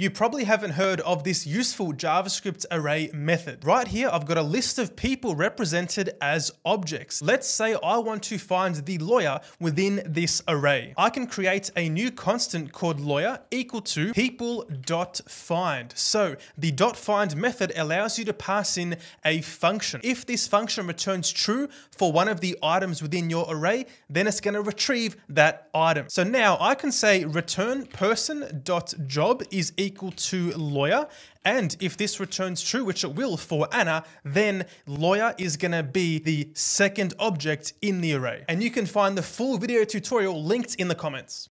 You probably haven't heard of this useful JavaScript array method. Right here, I've got a list of people represented as objects. Let's say I want to find the lawyer within this array. I can create a new constant called lawyer equal to people.find. So the .find method allows you to pass in a function. If this function returns true for one of the items within your array, then it's going to retrieve that item. So now I can say return person.job is equal equal to lawyer. And if this returns true, which it will for Anna, then lawyer is going to be the second object in the array. And you can find the full video tutorial linked in the comments.